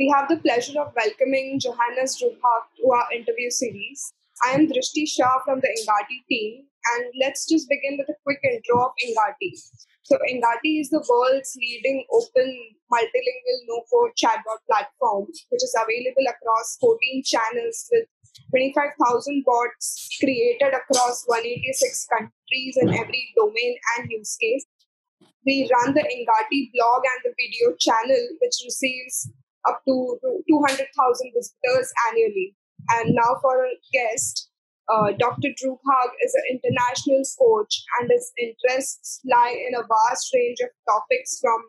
we have the pleasure of welcoming Johannes Drooghaag to our interview series. I am Drishti Shah from the Engati team, and let's just begin with a quick intro of Engati. So, Engati is the world's leading open multilingual no-code chatbot platform, which is available across 14 channels with 25,000 bots created across 186 countries in every domain and use case. We run the Engati blog and the video channel, which receives up to 200,000 visitors annually. And now for a guest, uh, Dr. Drooghaag is an international coach and his interests lie in a vast range of topics from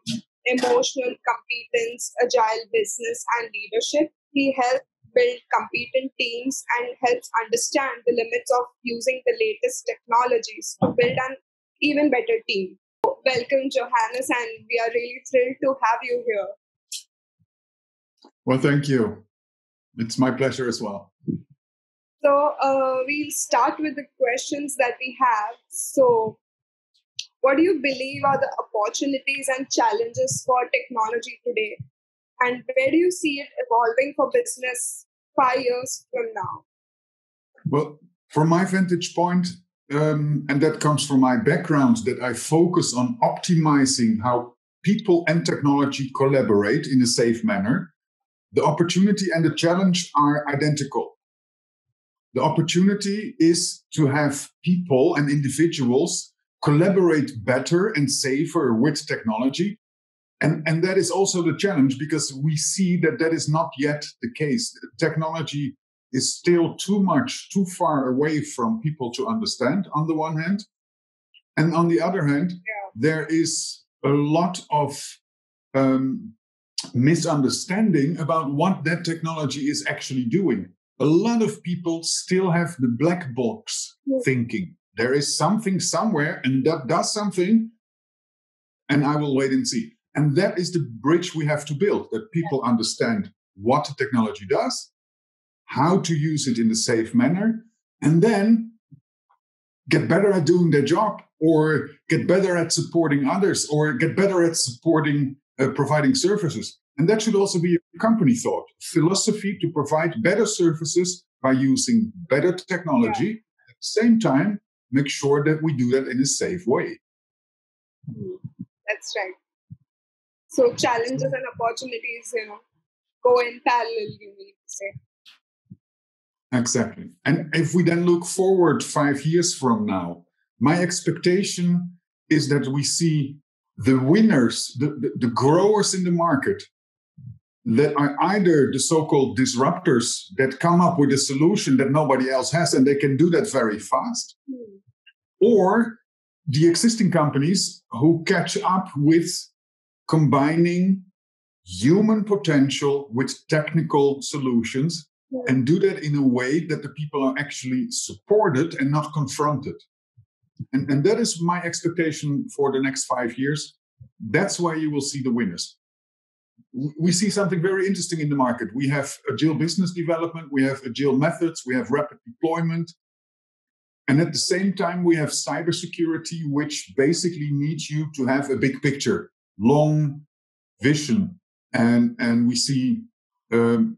emotional competence, agile business, and leadership. He helps build competent teams and helps understand the limits of using the latest technologies to build an even better team. Welcome, Johannes, and we are really thrilled to have you here. Well, thank you. It's my pleasure as well. So, uh, we'll start with the questions that we have. So, what do you believe are the opportunities and challenges for technology today? And where do you see it evolving for business five years from now? Well, from my vantage point, um, and that comes from my background, that I focus on optimizing how people and technology collaborate in a safe manner the opportunity and the challenge are identical. The opportunity is to have people and individuals collaborate better and safer with technology. And, and that is also the challenge because we see that that is not yet the case. Technology is still too much, too far away from people to understand on the one hand. And on the other hand, yeah. there is a lot of um, misunderstanding about what that technology is actually doing. A lot of people still have the black box thinking. There is something somewhere and that does something, and I will wait and see. And that is the bridge we have to build that people understand what the technology does, how to use it in a safe manner, and then get better at doing their job or get better at supporting others or get better at supporting uh, providing services. And that should also be a company thought philosophy to provide better services by using better technology. Yeah. At the same time, make sure that we do that in a safe way. That's right. So challenges and opportunities, you know, go in parallel, you need to say. Exactly. And if we then look forward five years from now, my expectation is that we see the winners, the, the, the growers in the market that are either the so-called disruptors that come up with a solution that nobody else has and they can do that very fast or the existing companies who catch up with combining human potential with technical solutions and do that in a way that the people are actually supported and not confronted and, and that is my expectation for the next five years. That's why you will see the winners. We see something very interesting in the market. We have agile business development, we have agile methods, we have rapid deployment. And at the same time, we have cybersecurity, which basically needs you to have a big picture, long vision. And, and we see um,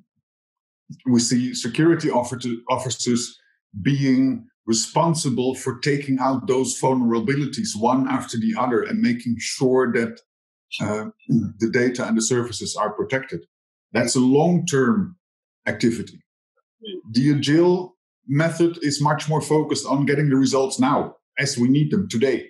we see security officers being responsible for taking out those vulnerabilities one after the other and making sure that uh, the data and the services are protected. That's a long term activity. The agile method is much more focused on getting the results now as we need them today.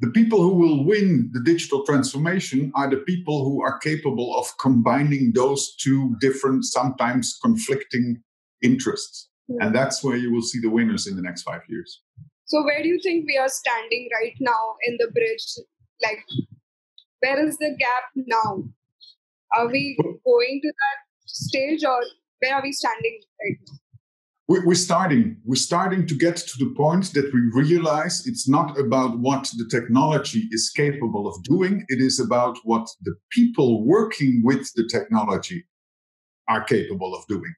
The people who will win the digital transformation are the people who are capable of combining those two different, sometimes conflicting interests. And that's where you will see the winners in the next five years. So, where do you think we are standing right now in the bridge? Like, where is the gap now? Are we going to that stage or where are we standing right now? We're starting. We're starting to get to the point that we realize it's not about what the technology is capable of doing. It is about what the people working with the technology are capable of doing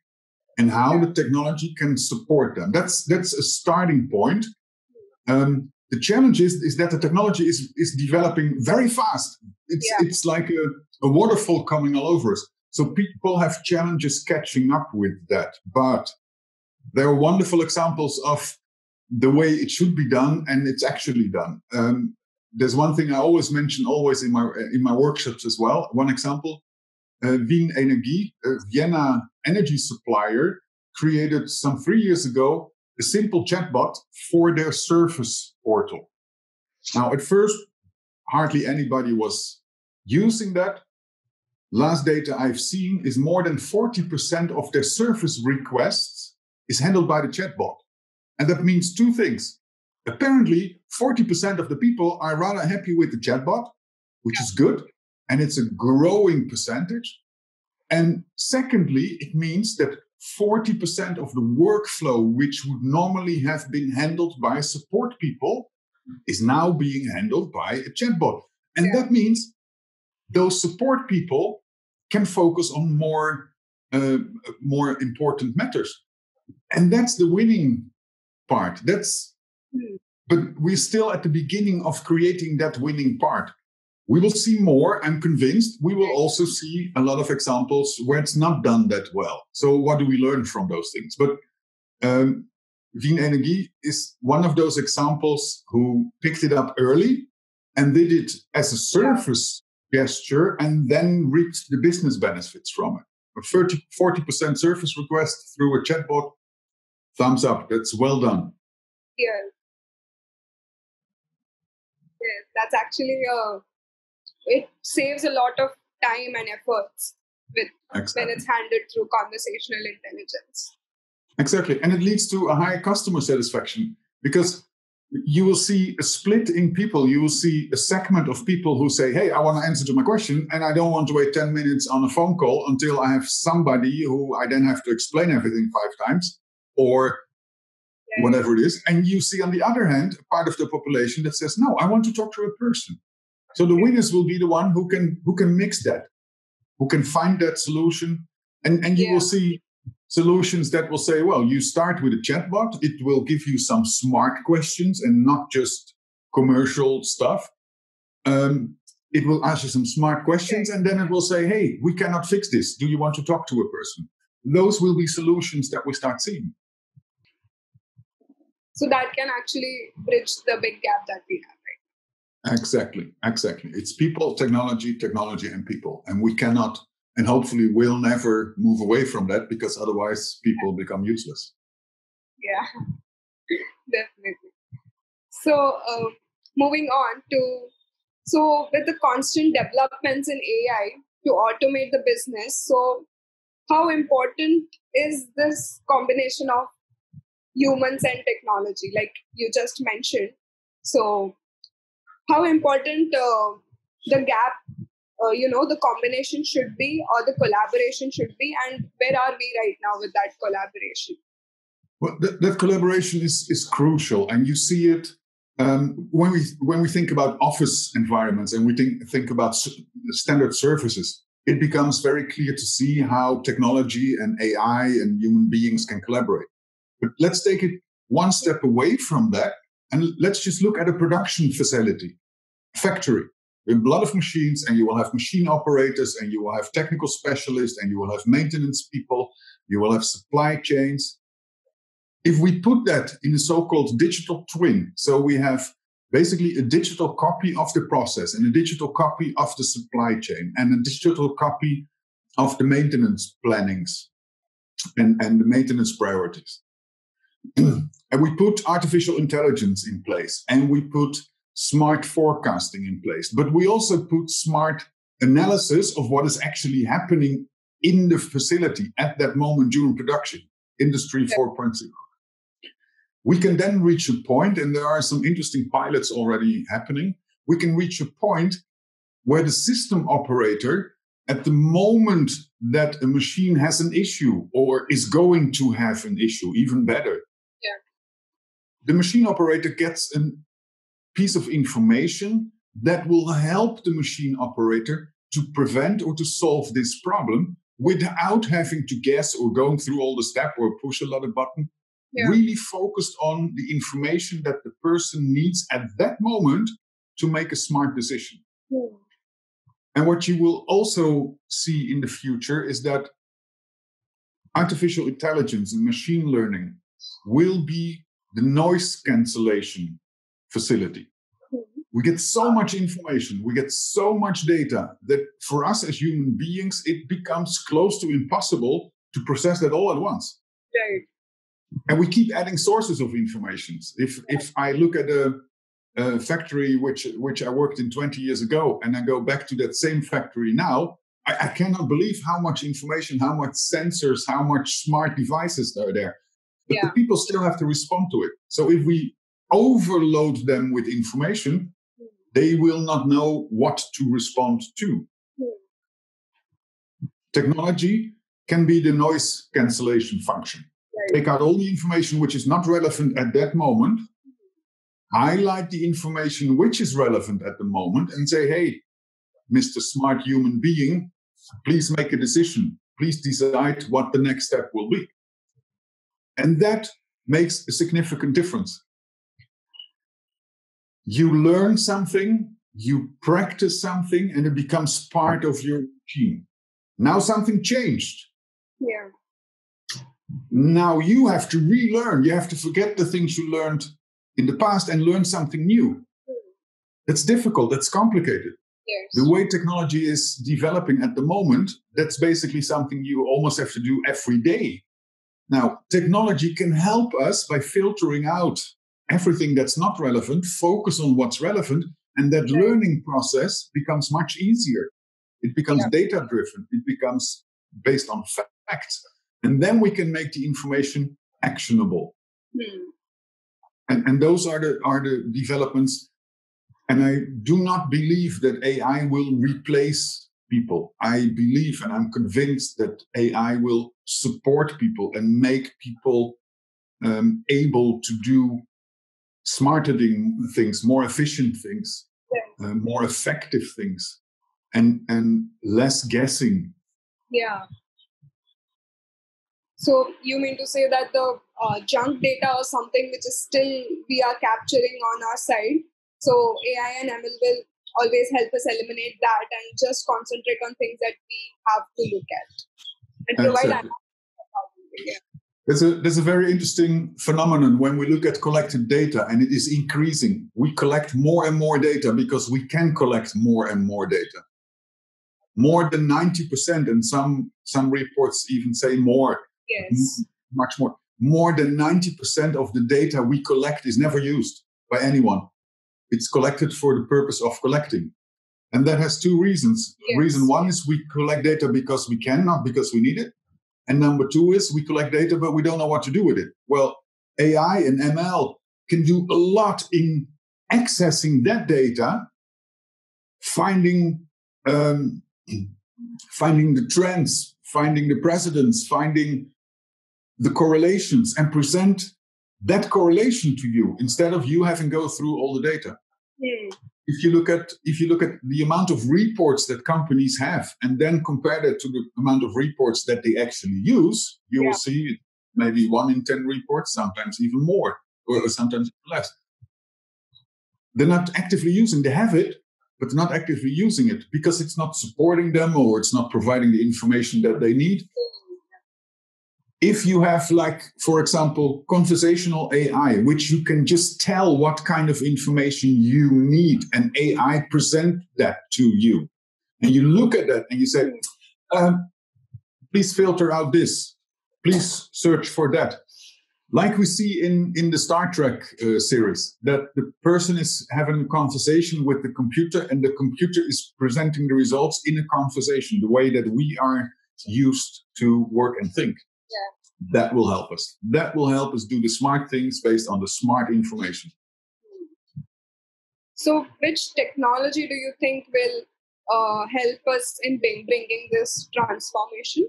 and how the technology can support them. That's that's a starting point. Um, the challenge is, is that the technology is, is developing very fast. It's, yeah. it's like a, a, waterfall coming all over us. So people have challenges catching up with that. But there are wonderful examples of the way it should be done and it's actually done. Um, there's one thing I always mention, always in my in my workshops as well. One example: uh, Wien Energie, a Vienna energy supplier, created some three years ago a simple chatbot for their service portal. Now, at first, hardly anybody was using that. Last data I've seen is more than 40% of their service requests is handled by the chatbot. And that means two things. Apparently, 40% of the people are rather happy with the chatbot, which is good. And it's a growing percentage. And secondly, it means that 40% of the workflow, which would normally have been handled by support people, is now being handled by a chatbot. And yeah. that means those support people can focus on more, uh, more important matters. And that's the winning part. That's, hmm. but we're still at the beginning of creating that winning part. We will see more. I'm convinced. We will also see a lot of examples where it's not done that well. So, what do we learn from those things? But um, Wien Energie is one of those examples who picked it up early and did it as a yeah. gesture and then reaped the business benefits from it. A 30, 40% service request through a chatbot, thumbs up. That's well done. Yeah. Yeah, that's actually a it saves a lot of time and efforts with exactly. when it's handled through conversational intelligence. Exactly. And it leads to a higher customer satisfaction because you will see a split in people. You will see a segment of people who say, Hey, I want to answer to my question, and I don't want to wait 10 minutes on a phone call until I have somebody who I then have to explain everything five times or yeah. whatever it is. And you see, on the other hand, a part of the population that says, No, I want to talk to a person. So the winners will be the one who can who can mix that, who can find that solution, and and you yeah. will see solutions that will say, well, you start with a chatbot. It will give you some smart questions and not just commercial stuff. Um, it will ask you some smart questions, and then it will say, hey, we cannot fix this. Do you want to talk to a person? Those will be solutions that we start seeing. So that can actually bridge the big gap that we have. Exactly, exactly. It's people, technology, technology, and people. And we cannot, and hopefully will never move away from that because otherwise people become useless. Yeah, definitely. So, uh, moving on to so with the constant developments in AI to automate the business, so how important is this combination of humans and technology, like you just mentioned? So, how important uh, the gap uh, you know the combination should be or the collaboration should be and where are we right now with that collaboration? Well that, that collaboration is is crucial and you see it um, when we when we think about office environments and we think think about standard services it becomes very clear to see how technology and ai and human beings can collaborate. But let's take it one step away from that and let's just look at a production facility, factory. with a lot of machines, and you will have machine operators, and you will have technical specialists, and you will have maintenance people, you will have supply chains. If we put that in a so called digital twin, so we have basically a digital copy of the process and a digital copy of the supply chain and a digital copy of the maintenance plannings and, and the maintenance priorities. and we put artificial intelligence in place and we put smart forecasting in place. But we also put smart analysis of what is actually happening in the facility at that moment during production, Industry 4.0. We can then reach a point, and there are some interesting pilots already happening. We can reach a point where the system operator, at the moment that a machine has an issue or is going to have an issue, even better, the machine operator gets a piece of information that will help the machine operator to prevent or to solve this problem without having to guess or going through all the step or push a lot of button. Yeah. Really focused on the information that the person needs at that moment to make a smart decision. Hmm. And what you will also see in the future is that artificial intelligence and machine learning will be the noise cancellation facility. We get so much information, we get so much data that for us as human beings, it becomes close to impossible to process that all at once. Right. And we keep adding sources of information. If if I look at a, a factory which which I worked in 20 years ago, and I go back to that same factory now, I, I cannot believe how much information, how much sensors, how much smart devices are there. But Yeah. the people still have to respond to it. So if we overload them with information, they will not know what to respond to. Technology can be the noise cancellation function. Right. Take out all the information which is not relevant at that moment, highlight the information which is relevant at the moment, and say, hey, Mr. Smart Human Being, please make a decision. Please decide what the next step will be. And that makes a significant difference. You learn something, you practice something, and it becomes part of your routine. Now something changed. Yeah. Now you have to relearn. You have to forget the things you learned in the past and learn something new. Hmm. That's difficult, that's complicated. Yes. The way technology is developing at the moment, that's basically something you almost have to do every day. Now, technology can help us by filtering out everything that's not relevant, focus on what's relevant, and that Right. learning process becomes much easier. It becomes Yeah. data driven, it becomes based on facts. And then we can make the information actionable. Hmm. And, and those are the, are the developments. And I do not believe that AI will replace people. I believe and I'm convinced that AI will support people and make people um, able to do smarter things, more efficient things, Yeah. uh, more effective things, and, and less guessing. Yeah. So you mean to say that the uh, junk data or something which is still we are capturing on our side. So AI and ML will always help us eliminate that and just concentrate on things that we have to look at and provide Exactly. Yeah. There's a, there's a very interesting phenomenon when we look at collected data, and it is increasing. We collect more and more data because we can collect more and more data. More than 90%, and some, some reports even say more, Yes. much more. More than 90% of the data we collect is never used by anyone. It's collected for the purpose of collecting. And that has two reasons. Yes. Reason one is we collect data because we can, not because we need it. And number two is we collect data, but we don't know what to do with it. Well, AI and ML can do a lot in accessing that data, finding um, finding the trends, finding the precedents, finding the correlations, and present that correlation to you instead of you having to go through all the data Hmm. If you look at if you look at the amount of reports that companies have and then compare that to the amount of reports that they actually use you Yeah. will see maybe one in 10 reports sometimes even more or sometimes less they're not actively using they have it but they're not actively using it because it's not supporting them or it's not providing the information that they need if you have like for example conversational ai which you can just tell what kind of information you need and ai present that to you and you look at that and you say um, please filter out this. Please search for that. Like we see in in the star trek uh, series that the person is having a conversation with the computer and the computer is presenting the results in a conversation the way that we are used to work and think that will help us. That will help us do the smart things based on the smart information. So, which technology do you think will uh, help us in bring, bringing this transformation?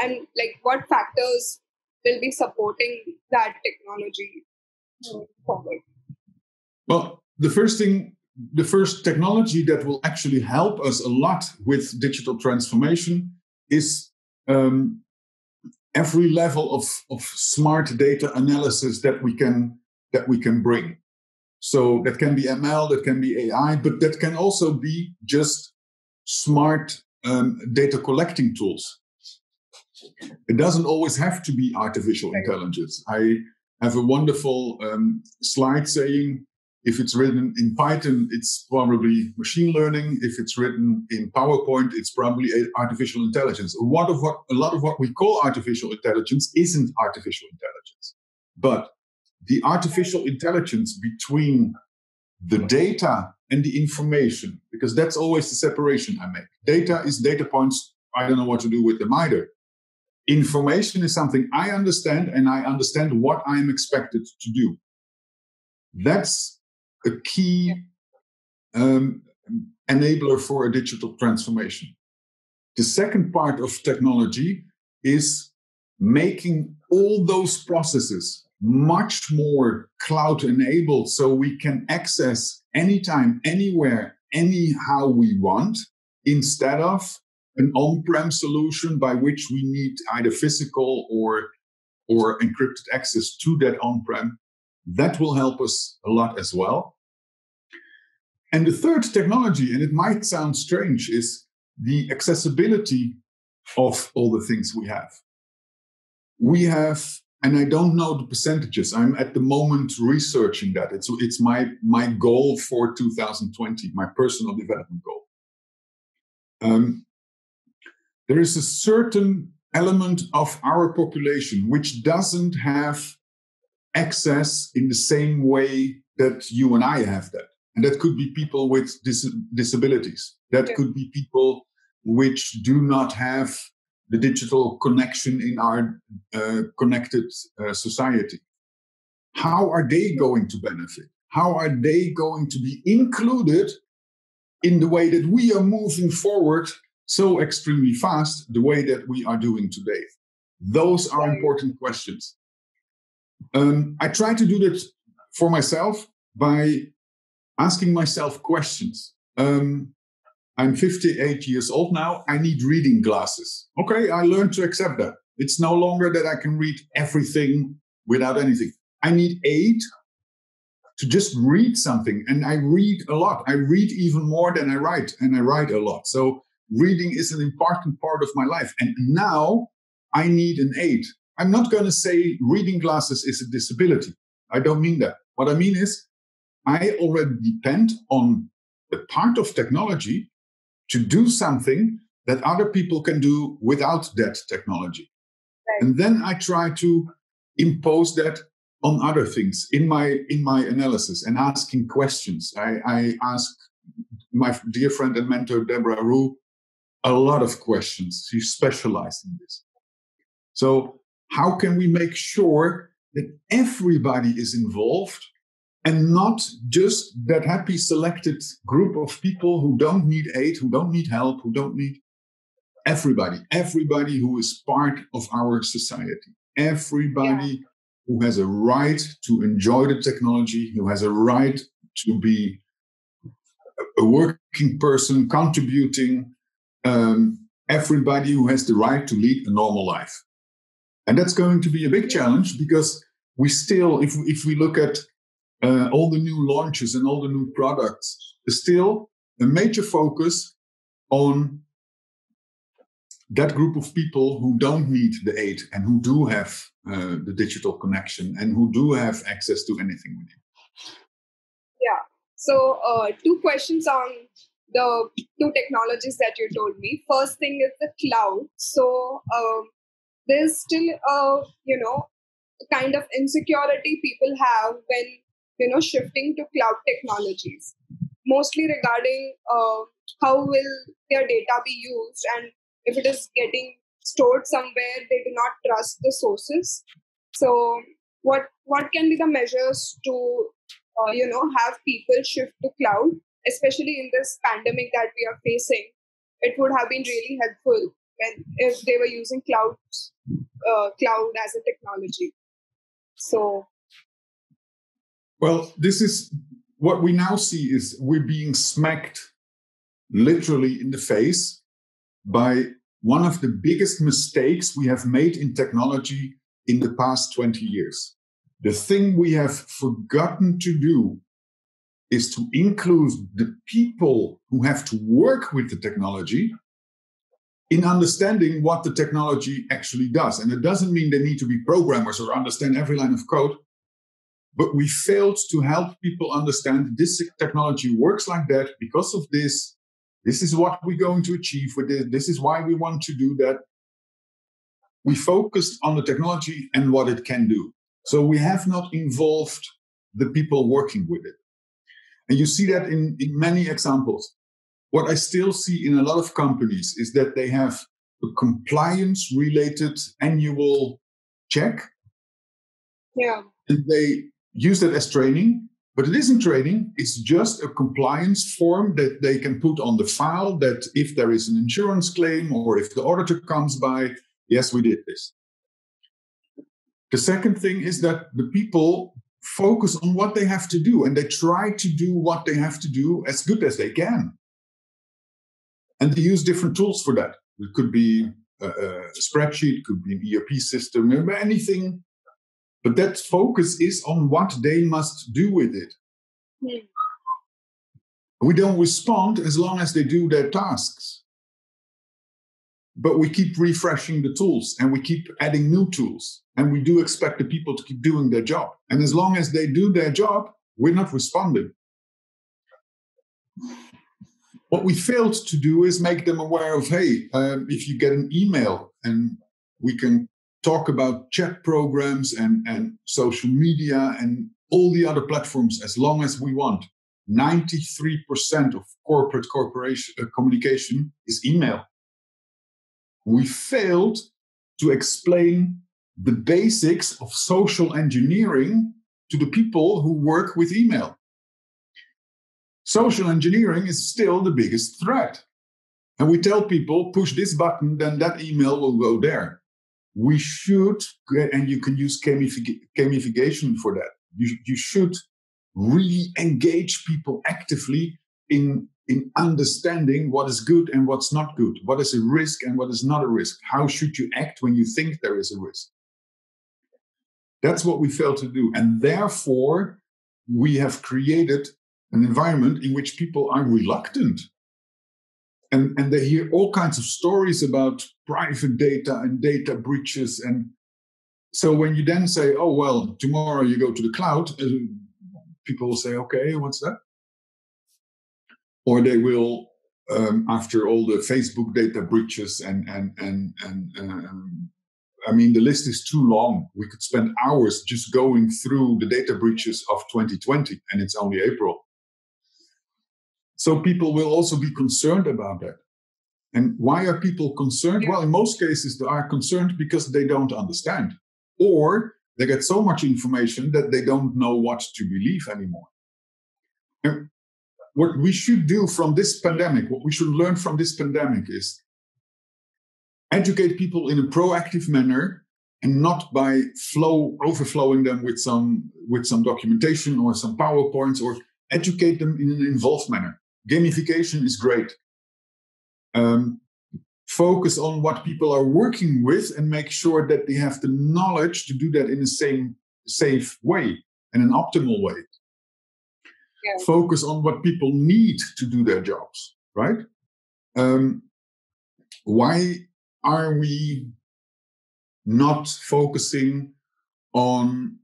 And like, what factors will be supporting that technology forward? Well, the first thing, the first technology that will actually help us a lot with digital transformation is um, every level of, of smart data analysis that we can that we can bring. So that can be ML, that can be AI, but that can also be just smart um, data collecting tools. It doesn't always have to be artificial intelligence. I have a wonderful um, slide saying if it's written in Python, it's probably machine learning. If it's written in PowerPoint, it's probably artificial intelligence. A lot of what a lot of what we call artificial intelligence isn't artificial intelligence, but the artificial intelligence between the data and the information, because that's always the separation I make. Data is data points. I don't know what to do with them either. Information is something I understand and I understand what I am expected to do. That's a key um, enabler for a digital transformation. The second part of technology is making all those processes much more cloud enabled so we can access anytime, anywhere, anyhow we want instead of an on-prem solution by which we need either physical or or encrypted access to that on-prem that will help us a lot as well and the third technology and it might sound strange is the accessibility of all the things we have we have and I don't know the percentages. I'm at the moment researching that. It's it's my my goal for 2020, my personal development goal. Um, there is a certain element of our population which doesn't have access in the same way that you and I have that, and that could be people with dis- disabilities. That could be people which do not have the digital connection in our uh, connected uh, society. How are they going to benefit? How are they going to be included in the way that we are moving forward so extremely fast, the way that we are doing today? Those are important questions. Um, I try to do that for myself by asking myself questions. Um, I'm 58 years old now. I need reading glasses. Okay, I learned to accept that. It's no longer that I can read everything without anything. I need aid to just read something. And I read a lot. I read even more than I write, and I write a lot. So reading is an important part of my life. And now I need an aid. I'm not going to say reading glasses is a disability. I don't mean that. What I mean is I already depend on a part of technology to do something that other people can do without that technology. Right. And then I try to impose that on other things in my in my analysis and asking questions. I, I ask my dear friend and mentor Deborah Ruh a lot of questions. She's specialized in this. So how can we make sure that everybody is involved and not just that happy selected group of people who don't need aid, who don't need help, who don't need everybody, everybody who is part of our society, everybody yeah. who has a right to enjoy the technology, who has a right to be a working person contributing, um, everybody who has the right to lead a normal life. And that's going to be a big challenge because we still, if, if we look at uh, all the new launches and all the new products, still a major focus on that group of people who don't need the aid and who do have uh, the digital connection and who do have access to anything we need. Yeah. So, uh, two questions on the two technologies that you told me. First thing is the cloud. So, um, there's still a you know kind of insecurity people have when you know shifting to cloud technologies mostly regarding uh, how will their data be used and if it is getting stored somewhere they do not trust the sources. So what what can be the measures to uh, you know have people shift to cloud especially in this pandemic that we are facing? It would have been really helpful when if they were using cloud uh, cloud as a technology so well, this is what we now see is we're being smacked literally in the face by one of the biggest mistakes we have made in technology in the past 20 years. The thing we have forgotten to do is to include the people who have to work with the technology in understanding what the technology actually does. And it doesn't mean they need to be programmers or understand every line of code, but we failed to help people understand this technology works like that because of this. This is what we're going to achieve with this. This is why we want to do that. We focused on the technology and what it can do. So we have not involved the people working with it. And you see that in, in many examples. What I still see in a lot of companies is that they have a compliance related annual check. Yeah. And they use that as training, but it isn't training. It's just a compliance form that they can put on the file that if there is an insurance claim or if the auditor comes by, yes, we did this. The second thing is that the people focus on what they have to do and they try to do what they have to do as good as they can. And they use different tools for that. It could be a, a spreadsheet, could be an ERP system, anything. But that focus is on what they must do with it. Hmm. We don't respond as long as they do their tasks. But we keep refreshing the tools and we keep adding new tools. And we do expect the people to keep doing their job. And as long as they do their job, we're not responding. What we failed to do is make them aware of hey, um, if you get an email and we can talk about chat programs and, and social media and all the other platforms as long as we want. 93% of corporate corporation uh, communication is email. We failed to explain the basics of social engineering to the people who work with email social engineering is still the biggest threat. And we tell people, push this button, then that email will go there. We should, and you can use gamification for that. You, you should really engage people actively in, in understanding what is good and what's not good, what is a risk and what is not a risk. How should you act when you think there is a risk? That's what we fail to do. And therefore, we have created an environment in which people are reluctant. And, and they hear all kinds of stories about private data and data breaches. And so when you then say, oh, well, tomorrow you go to the cloud, uh, people will say, okay, what's that? Or they will, um, after all the Facebook data breaches and, and, and, and um, I mean, the list is too long. We could spend hours just going through the data breaches of 2020, and it's only April. So people will also be concerned about that. And why are people concerned? Well, in most cases, they are concerned because they don't understand, or they get so much information that they don't know what to believe anymore. And what we should do from this pandemic, what we should learn from this pandemic is educate people in a proactive manner and not by flow overflowing them with some with some documentation or some powerpoints or educate them in an involved manner gamification is great. Um, focus on what people are working with and make sure that they have the knowledge to do that in the same safe way and an optimal way. Yeah. Focus on what people need to do their jobs, right? Um, why are we not focusing on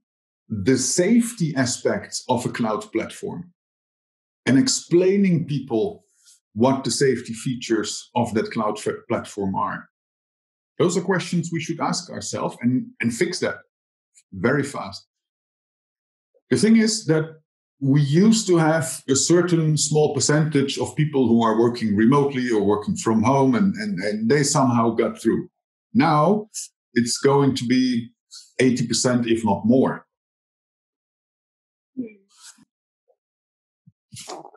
the safety aspects of a cloud platform? And explaining people what the safety features of that cloud platform are. Those are questions we should ask ourselves and, and fix that very fast. The thing is that we used to have a certain small percentage of people who are working remotely or working from home, and, and, and they somehow got through. Now it's going to be 80%, if not more.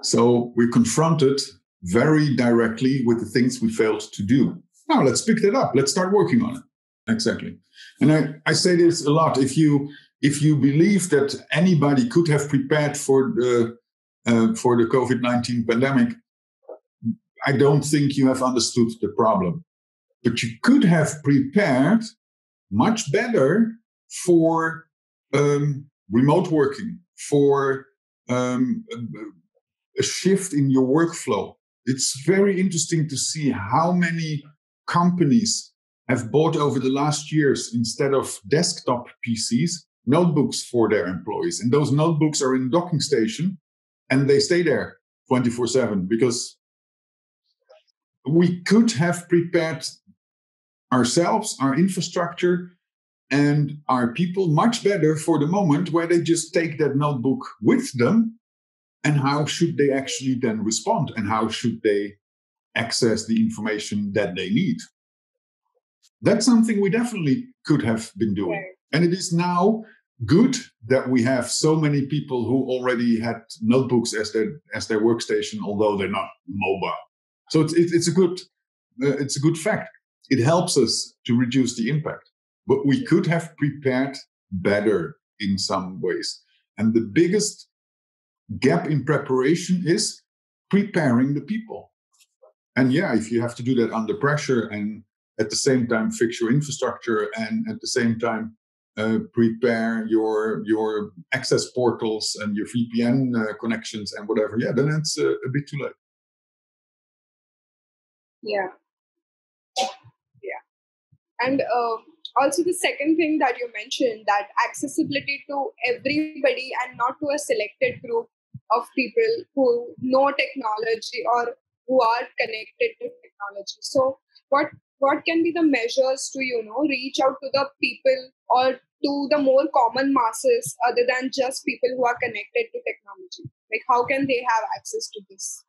So we're confronted very directly with the things we failed to do. Now let's pick that up. Let's start working on it. Exactly. And I, I say this a lot. If you if you believe that anybody could have prepared for the uh, for the COVID nineteen pandemic, I don't think you have understood the problem. But you could have prepared much better for um, remote working, for um, a shift in your workflow. It's very interesting to see how many companies have bought over the last years instead of desktop PCs, notebooks for their employees. And those notebooks are in docking station and they stay there 24 7 because we could have prepared ourselves, our infrastructure, and our people much better for the moment where they just take that notebook with them. And how should they actually then respond? And how should they access the information that they need? That's something we definitely could have been doing. And it is now good that we have so many people who already had notebooks as their as their workstation, although they're not mobile. So it's it's a good uh, it's a good fact. It helps us to reduce the impact, but we could have prepared better in some ways. And the biggest gap in preparation is preparing the people. And yeah, if you have to do that under pressure and at the same time fix your infrastructure and at the same time uh, prepare your your access portals and your VPN uh, connections and whatever, yeah, then it's uh, a bit too late. Yeah, yeah, and uh, also the second thing that you mentioned that accessibility to everybody and not to a selected group of people who know technology or who are connected to technology. So, what what can be the measures to you know reach out to the people or to the more common masses other than just people who are connected to technology? Like how can they have access to this?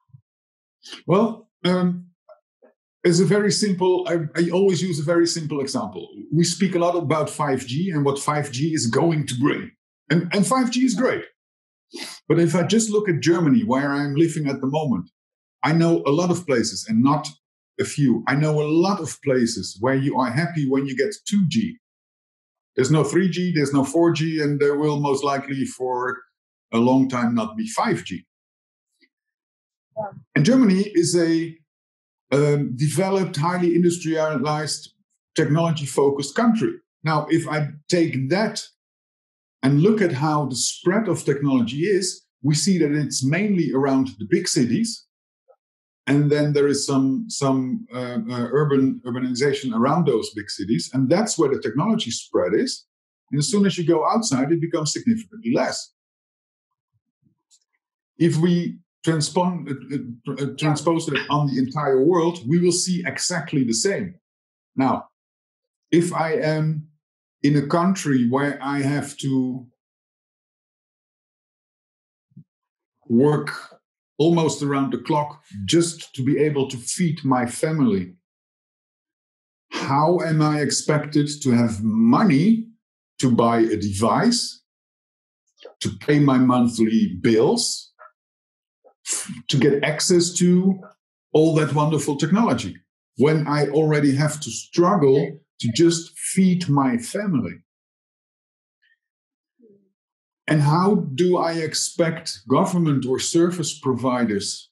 Well um, it's a very simple I, I always use a very simple example. We speak a lot about 5g and what 5g is going to bring. And, and 5g is great but if i just look at germany where i'm living at the moment i know a lot of places and not a few. I know a lot of places where you are happy when you get 2G. There's no 3G, there's no 4G, and there will most likely for a long time not be 5G. Yeah. And Germany is a um, developed, highly industrialized, technology focused country. Now, if I take that and look at how the spread of technology is, we see that it's mainly around the big cities and then there is some some uh, uh, urban urbanization around those big cities, and that's where the technology spread is. And as soon as you go outside, it becomes significantly less. If we transpond, uh, uh, transpose it on the entire world, we will see exactly the same. Now, if I am in a country where I have to work almost around the clock just to be able to feed my family. How am I expected to have money to buy a device, to pay my monthly bills, to get access to all that wonderful technology when I already have to struggle to just feed my family? And how do I expect government or service providers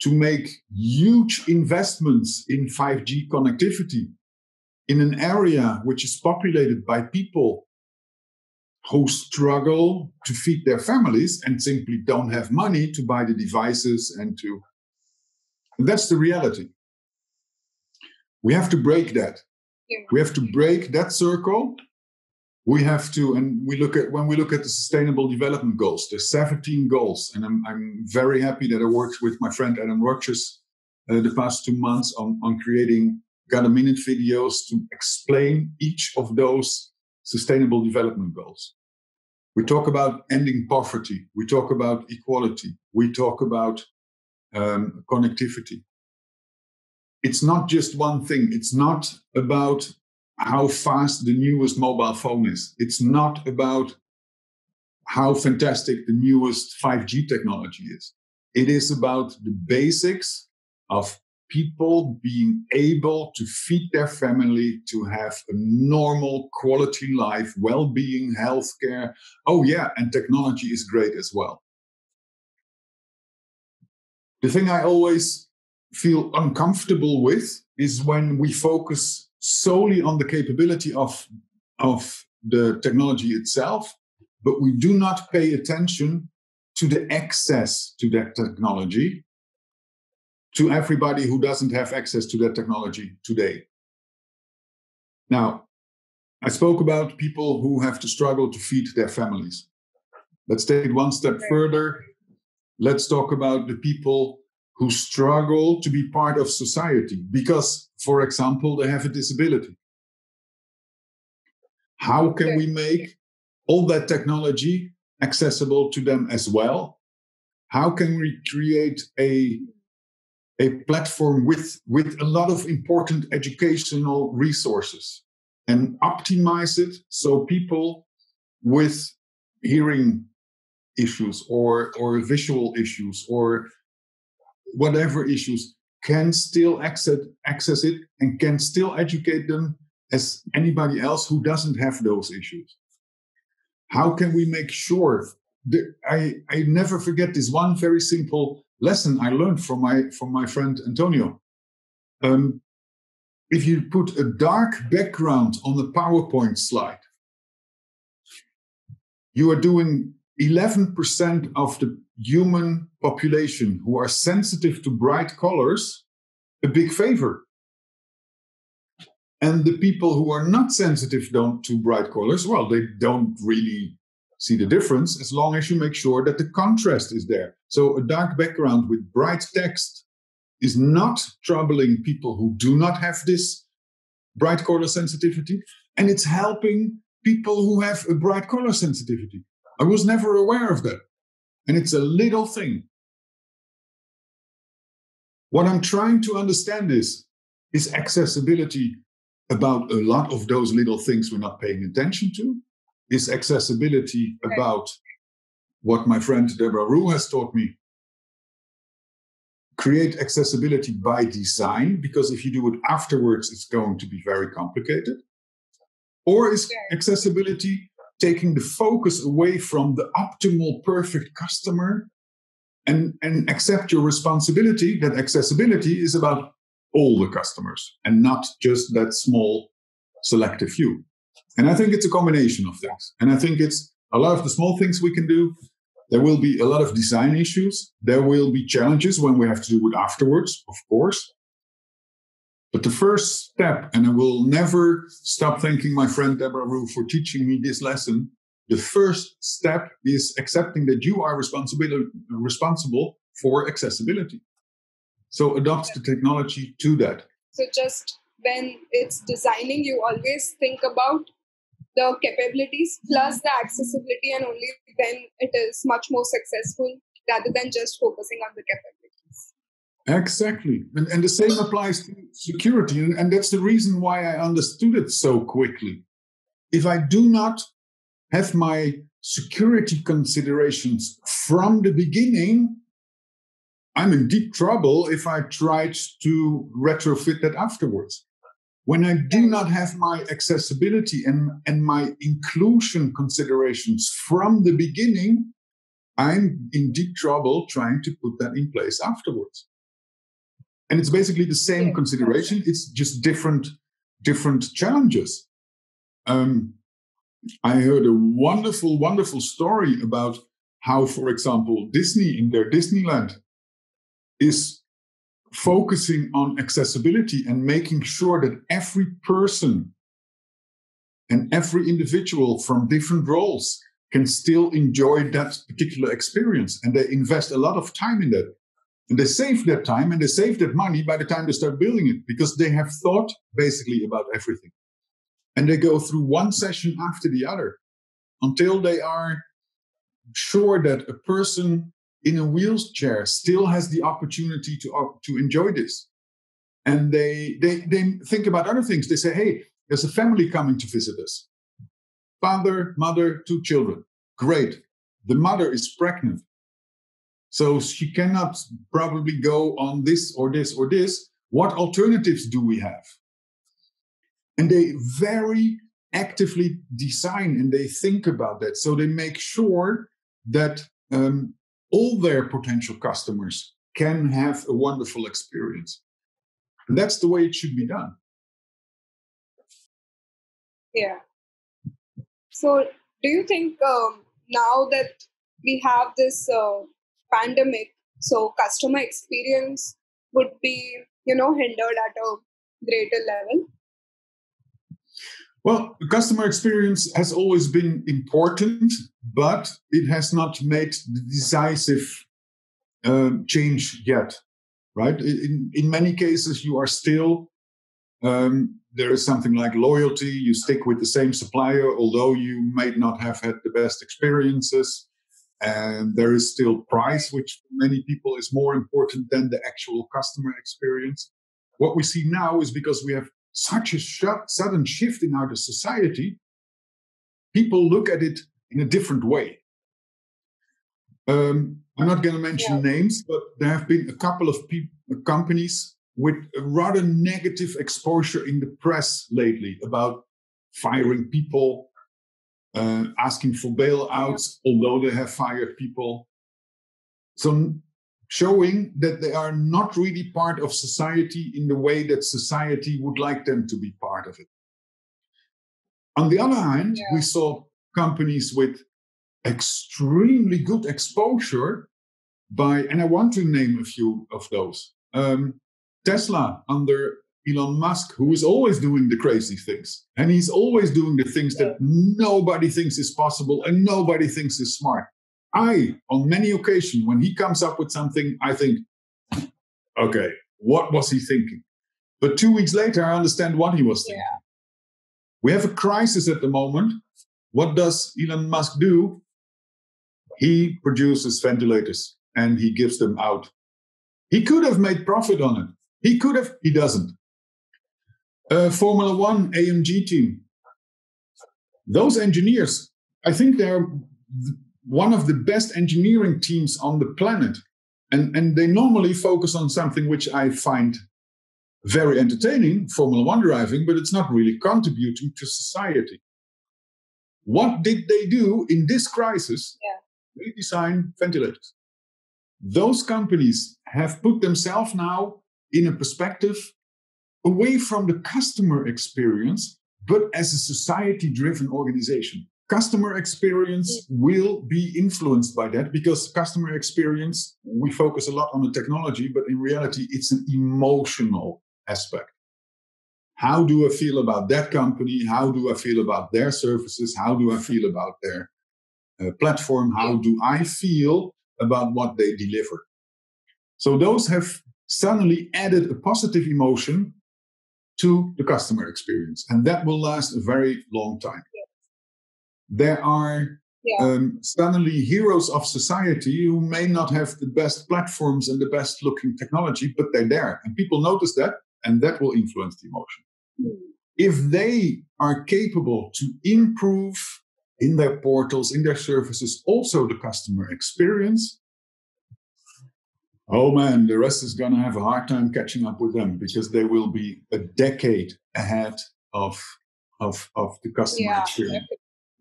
to make huge investments in 5G connectivity in an area which is populated by people who struggle to feed their families and simply don't have money to buy the devices and to. And that's the reality. We have to break that. We have to break that circle. We have to and we look at when we look at the sustainable development goals there's 17 goals and i'm, I'm very happy that i worked with my friend adam rogers uh, the past two months on, on creating got a minute videos to explain each of those sustainable development goals. We talk about ending poverty we talk about equality we talk about um, connectivity it's not just one thing it's not about how fast the newest mobile phone is. It's not about how fantastic the newest 5G technology is. It is about the basics of people being able to feed their family, to have a normal quality life, well being, healthcare. Oh, yeah, and technology is great as well. The thing I always feel uncomfortable with is when we focus solely on the capability of, of the technology itself, but we do not pay attention to the access to that technology to everybody who doesn't have access to that technology today. Now, I spoke about people who have to struggle to feed their families. Let's take it one step further. Let's talk about the people who struggle to be part of society because, for example, they have a disability. How can we make all that technology accessible to them as well? How can we create a a platform with with a lot of important educational resources and optimize it so people with hearing issues or or visual issues or whatever issues can still access access it and can still educate them as anybody else who doesn't have those issues how can we make sure that I, I never forget this one very simple lesson I learned from my from my friend Antonio. Um, if you put a dark background on the PowerPoint slide, you are doing 11% of the human population who are sensitive to bright colors a big favor. And the people who are not sensitive don't, to bright colors, well, they don't really see the difference as long as you make sure that the contrast is there. So a dark background with bright text is not troubling people who do not have this bright color sensitivity, and it's helping people who have a bright color sensitivity. I was never aware of that. And it's a little thing. What I'm trying to understand is is accessibility about a lot of those little things we're not paying attention to? Is accessibility about what my friend Deborah Ruh has taught me? Create accessibility by design, because if you do it afterwards, it's going to be very complicated. Or is accessibility taking the focus away from the optimal, perfect customer and, and accept your responsibility that accessibility is about all the customers and not just that small selective few. And I think it's a combination of things. And I think it's a lot of the small things we can do. There will be a lot of design issues. There will be challenges when we have to do it afterwards, of course. But the first step, and I will never stop thanking my friend Deborah Ruh for teaching me this lesson. The first step is accepting that you are responsible, responsible for accessibility. So adopt the technology to that. So just when it's designing, you always think about the capabilities plus the accessibility, and only then it is much more successful rather than just focusing on the capabilities. Exactly. And, and the same applies to security. And, and that's the reason why I understood it so quickly. If I do not have my security considerations from the beginning, I'm in deep trouble if I tried to retrofit that afterwards. When I do not have my accessibility and, and my inclusion considerations from the beginning, I'm in deep trouble trying to put that in place afterwards. And it's basically the same yeah. consideration, it's just different, different challenges. Um, I heard a wonderful, wonderful story about how, for example, Disney in their Disneyland is focusing on accessibility and making sure that every person and every individual from different roles can still enjoy that particular experience. And they invest a lot of time in that. And they save that time and they save that money by the time they start building it because they have thought basically about everything. And they go through one session after the other until they are sure that a person in a wheelchair still has the opportunity to, uh, to enjoy this. And they, they, they think about other things. They say, hey, there's a family coming to visit us. Father, mother, two children. Great. The mother is pregnant. So she cannot probably go on this or this or this. What alternatives do we have? And they very actively design and they think about that. So they make sure that um, all their potential customers can have a wonderful experience. And that's the way it should be done. Yeah. So, do you think um, now that we have this uh, pandemic, so customer experience would be, you know, hindered at a greater level? Well, customer experience has always been important, but it has not made the decisive uh, change yet, right? In, in many cases, you are still, um, there is something like loyalty. You stick with the same supplier, although you may not have had the best experiences. And there is still price, which for many people is more important than the actual customer experience. What we see now is because we have such a sh- sudden shift in our society, people look at it in a different way. Um, I'm not going to mention yeah. names, but there have been a couple of pe- companies with a rather negative exposure in the press lately about firing people, uh, asking for bailouts, although they have fired people. So showing that they are not really part of society in the way that society would like them to be part of it. On the other hand, yeah. we saw companies with extremely good exposure by, and I want to name a few of those. Um, Tesla under Elon Musk, who is always doing the crazy things. And he's always doing the things that nobody thinks is possible and nobody thinks is smart. I, on many occasions, when he comes up with something, I think, okay, what was he thinking? But two weeks later, I understand what he was thinking. Yeah. We have a crisis at the moment. What does Elon Musk do? He produces ventilators and he gives them out. He could have made profit on it. He could have, he doesn't. Uh, Formula One AMG team. Those engineers, I think they're one of the best engineering teams on the planet. And, and they normally focus on something which I find very entertaining, Formula One driving, but it's not really contributing to society. What did they do in this crisis? Yeah. They design ventilators. Those companies have put themselves now in a perspective away from the customer experience, but as a society driven organization. Customer experience will be influenced by that because customer experience we focus a lot on the technology but in reality it's an emotional aspect. How do i feel about that company? How do i feel about their services? How do i feel about their uh, platform? How do i feel about what they deliver? So those have suddenly added a positive emotion to the customer experience and that will last a very long time there are yeah. um, suddenly heroes of society who may not have the best platforms and the best looking technology, but they're there. And people notice that, and that will influence the emotion. Mm. If they are capable to improve in their portals, in their services, also the customer experience, oh man, the rest is going to have a hard time catching up with them because they will be a decade ahead of of, of the customer yeah, experience.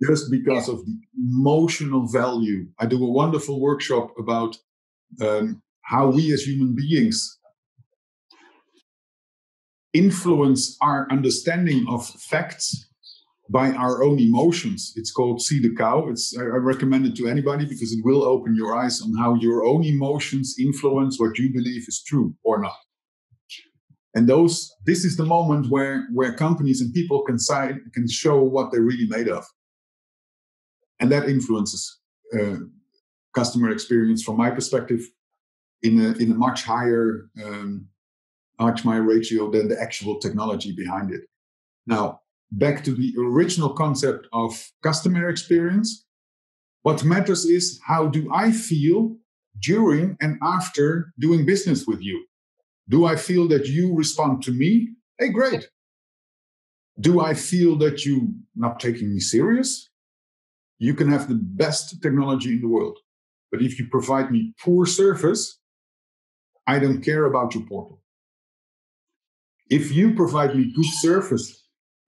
just because of the emotional value. I do a wonderful workshop about um, how we as human beings influence our understanding of facts by our own emotions. It's called See the Cow. It's I recommend it to anybody because it will open your eyes on how your own emotions influence what you believe is true or not. And those this is the moment where where companies and people can side, can show what they're really made of and that influences uh, customer experience from my perspective in a, in a much higher um, much higher ratio than the actual technology behind it. Now, back to the original concept of customer experience. What matters is how do I feel during and after doing business with you? Do I feel that you respond to me? Hey, great. Do I feel that you not taking me serious? you can have the best technology in the world. But if you provide me poor service, I don't care about your portal. If you provide me good service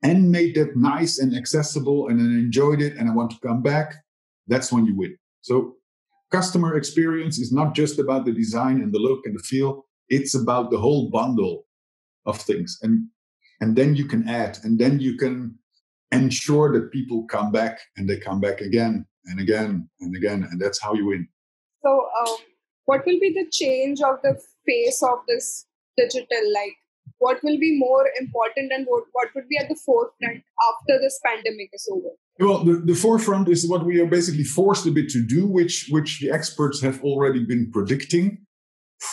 and made that nice and accessible and I enjoyed it and I want to come back, that's when you win. So customer experience is not just about the design and the look and the feel. It's about the whole bundle of things. And, and then you can add, and then you can ensure that people come back and they come back again and again and again, and that's how you win. So, um, what will be the change of the face of this digital? Like, what will be more important and what, what would be at the forefront after this pandemic is over? Well, the, the forefront is what we are basically forced a bit to do, which which the experts have already been predicting.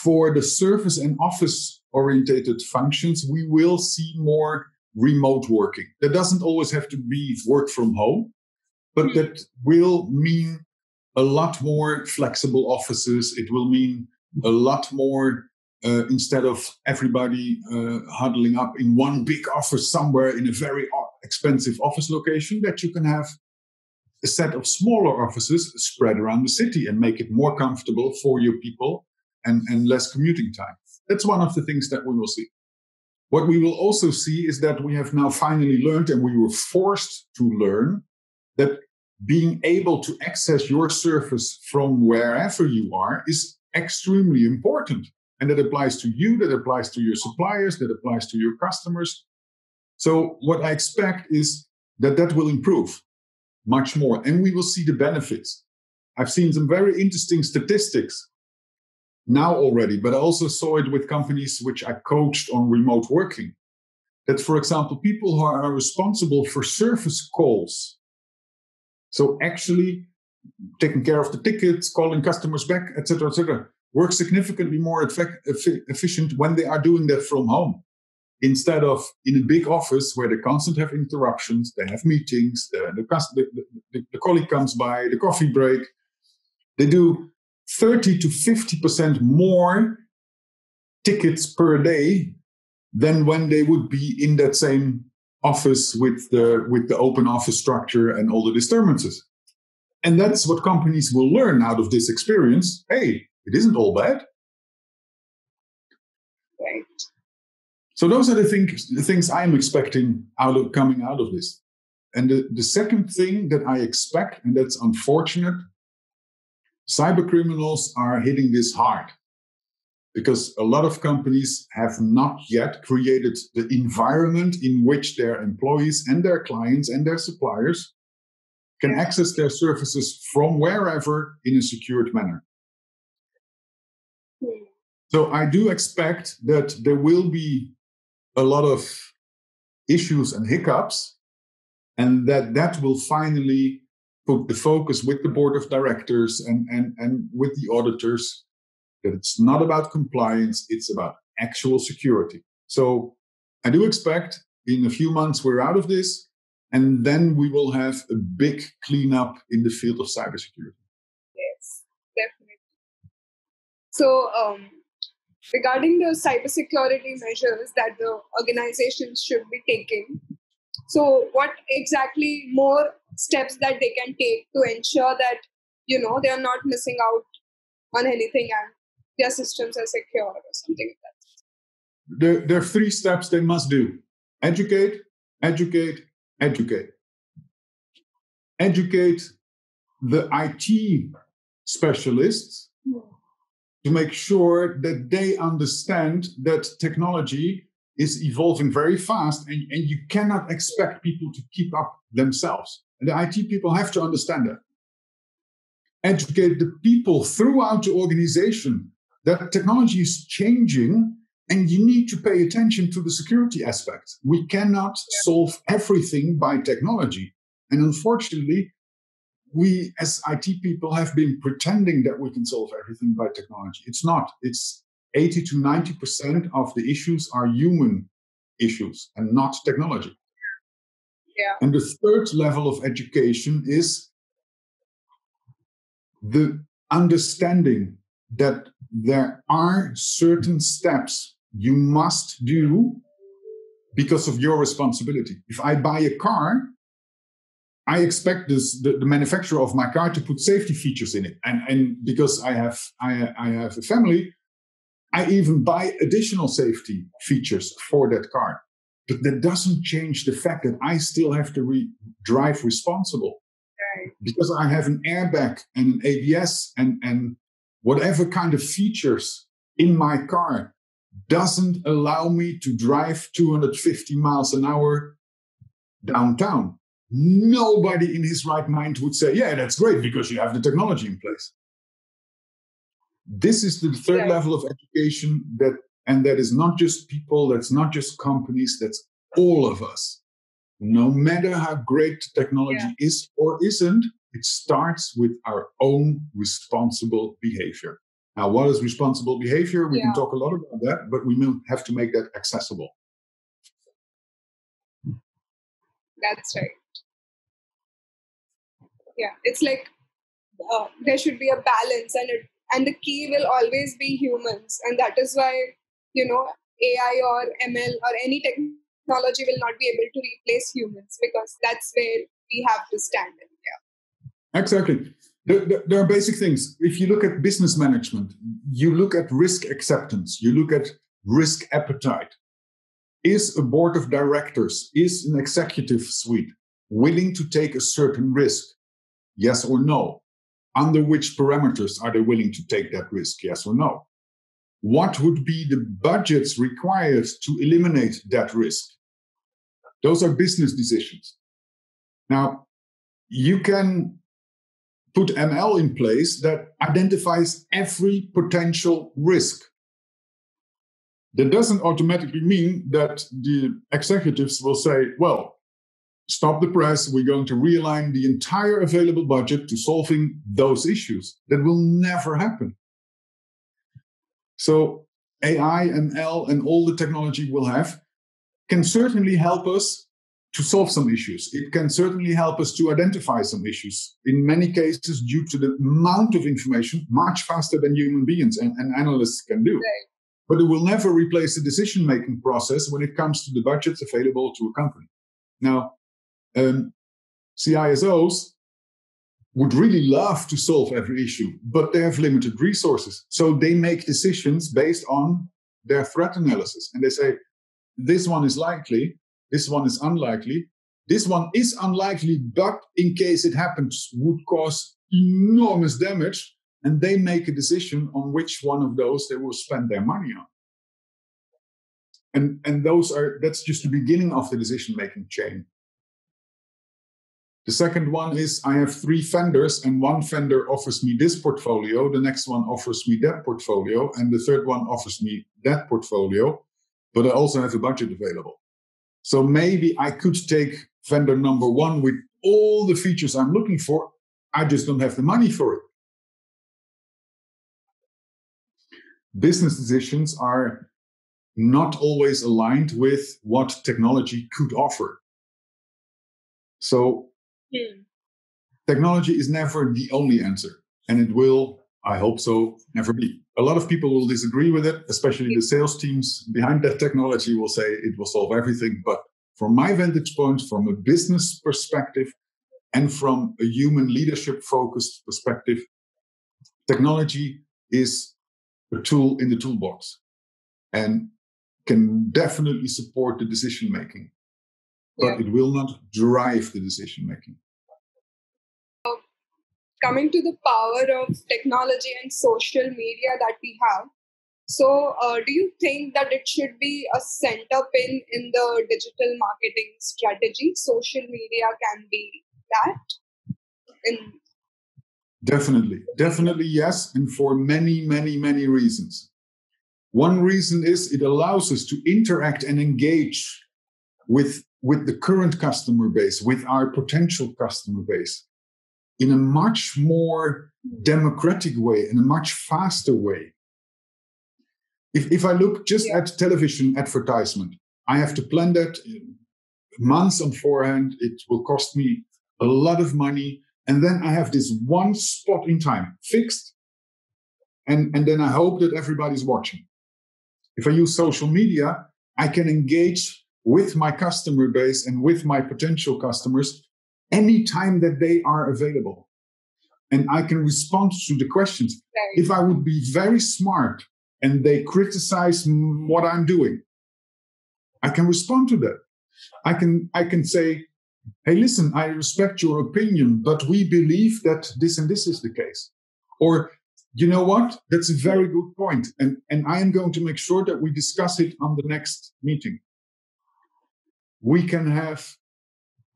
For the service and office orientated functions, we will see more remote working. That doesn't always have to be work from home, but mm. that will mean a lot more flexible offices. It will mean a lot more uh, instead of everybody uh, huddling up in one big office somewhere in a very expensive office location, that you can have a set of smaller offices spread around the city and make it more comfortable for your people and, and less commuting time. That's one of the things that we will see. What we will also see is that we have now finally learned, and we were forced to learn, that being able to access your service from wherever you are is extremely important. And that applies to you, that applies to your suppliers, that applies to your customers. So, what I expect is that that will improve much more, and we will see the benefits. I've seen some very interesting statistics now already, but I also saw it with companies which I coached on remote working. That, for example, people who are responsible for service calls, so actually taking care of the tickets, calling customers back, etc., etc., work significantly more effect- efficient when they are doing that from home instead of in a big office where they constantly have interruptions, they have meetings, the, the, the, the, colleague comes by, the coffee break. They do 30 to 50% more tickets per day than when they would be in that same office with the with the open office structure and all the disturbances and that's what companies will learn out of this experience hey it isn't all bad. Right. So those are the things the things i'm expecting out of coming out of this. And the, the second thing that i expect and that's unfortunate cyber criminals are hitting this hard. Because a lot of companies have not yet created the environment in which their employees and their clients and their suppliers can access their services from wherever in a secured manner. So I do expect that there will be a lot of issues and hiccups and that that will finally put the focus with the board of directors and, and, and with the auditors that it's not about compliance, it's about actual security. So I do expect in a few months we're out of this, and then we will have a big cleanup in the field of cybersecurity. Yes, definitely. So, um, regarding the cybersecurity measures that the organizations should be taking, so what exactly more steps that they can take to ensure that you know they are not missing out on anything and their systems are secure or something like that? There, there are three steps they must do educate, educate, educate. Educate the IT specialists hmm. To make sure that they understand that technology is evolving very fast and, and you cannot expect people to keep up themselves. And the IT people have to understand that. Educate the people throughout the organization that technology is changing and you need to pay attention to the security aspect. We cannot solve everything by technology. And unfortunately, we as IT people have been pretending that we can solve everything by technology. It's not. It's 80 to 90% of the issues are human issues and not technology. Yeah. And the third level of education is the understanding that there are certain steps you must do because of your responsibility. If I buy a car, I expect this, the, the, manufacturer of my car to put safety features in it. And, and because I have, I, I have a family, I even buy additional safety features for that car. But that doesn't change the fact that I still have to re- drive responsible. Right. Because I have an airbag and an ABS and, and whatever kind of features in my car doesn't allow me to drive 250 miles an hour downtown. Nobody in his right mind would say, yeah, that's great because you have the technology in place. This is the third level of education that, and that is not just people, that's not just companies, that's all of us. No matter how great technology yeah. is or isn't, it starts with our own responsible behavior. Now, what is responsible behavior? We yeah. can talk a lot about that, but we have to make that accessible. That's right. Yeah, it's like uh, there should be a balance, and it, and the key will always be humans, and that is why you know AI or ML or any technology will not be able to replace humans because that's where we have to stand in. Yeah. Exactly. There, there, are basic things. If you look at business management, you look at risk acceptance, you look at risk appetite. Is a board of directors, is an executive suite willing to take a certain risk? Yes or no? Under which parameters are they willing to take that risk? Yes or no? What would be the budgets required to eliminate that risk? Those are business decisions. Now, you can put ML in place that identifies every potential risk that doesn't automatically mean that the executives will say, well, stop the press. We're going to realign the entire available budget to solving those issues. That will never happen. So AI, ML, and all the technology we'll have can certainly help us to solve some issues. It can certainly help us to identify some issues. In many cases, due to the amount of information, much faster than human beings and, and analysts can do. Right but it will never replace the decision making process when it comes to the budgets available to a company. Now, CISOs would really love to solve every issue, but they have limited resources. So they make decisions based on their threat analysis. And they say, this one is likely, this one is unlikely, this one is unlikely, but in case it happens, would cause enormous damage and they make a decision on which one of those they will spend their money on and and those are that's just the beginning of the decision making chain the second one is i have three vendors and one vendor offers me this portfolio the next one offers me that portfolio and the third one offers me that portfolio but i also have a budget available so maybe i could take vendor number one with all the features i'm looking for i just don't have the money for it business decisions are not always aligned with what technology could offer. So, mm. technology is never the only answer, and it will, I hope so, never be. A lot of people will disagree with it, especially the sales teams behind that technology will say it will solve everything. But from my vantage point, from a business perspective, and from a human leadership focused perspective, technology is a tool in the toolbox. And can definitely support the decision making, but yeah. it will not drive the decision making. Coming to the power of technology and social media that we have, so uh, do you think that it should be a center pin in the digital marketing strategy? Social media can be that. In definitely, definitely yes, and for many, many, many reasons. One reason is it allows us to interact and engage with, with the current customer base, with our potential customer base in a much more democratic way, in a much faster way. If, if I look just yeah. at television advertisement, I have to plan that uh, months on forehand. It will cost me a lot of money. And then I have this one spot in time fixed. And, and then I hope that everybody's watching. If I use social media, I can engage with my customer base and with my potential customers anytime that they are available. And I can respond to the questions. If I would be very smart and they criticize what I'm doing, I can respond to that. I can, I can say, Hey, listen, I respect your opinion, but we believe that this and this is the case. Or you know what? That's a very good point. And, and I am going to make sure that we discuss it on the next meeting. We can have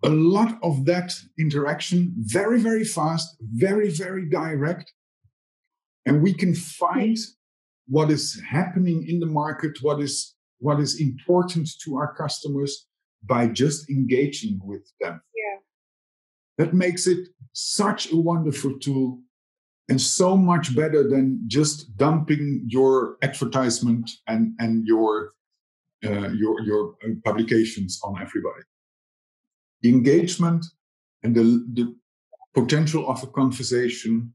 a lot of that interaction very, very fast, very, very direct. And we can find what is happening in the market, what is what is important to our customers by just engaging with them. Yeah. That makes it such a wonderful tool and so much better than just dumping your advertisement and and your uh, your your publications on everybody. The engagement and the, the potential of a conversation.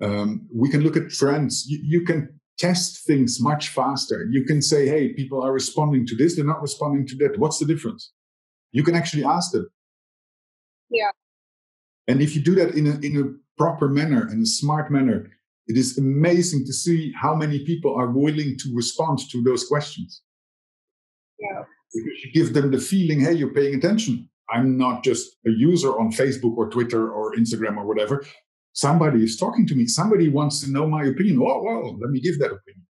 Um, we can look at trends. You, you, can test things much faster. You can say, "Hey, people are responding to this; they're not responding to that. What's the difference?" You can actually ask them. Yeah. And if you do that in a in a proper manner and a smart manner, it is amazing to see how many people are willing to respond to those questions. Yeah. Because you give them the feeling, hey, you're paying attention. I'm not just a user on Facebook or Twitter or Instagram or whatever. Somebody is talking to me. Somebody wants to know my opinion. Oh, well, let me give that opinion.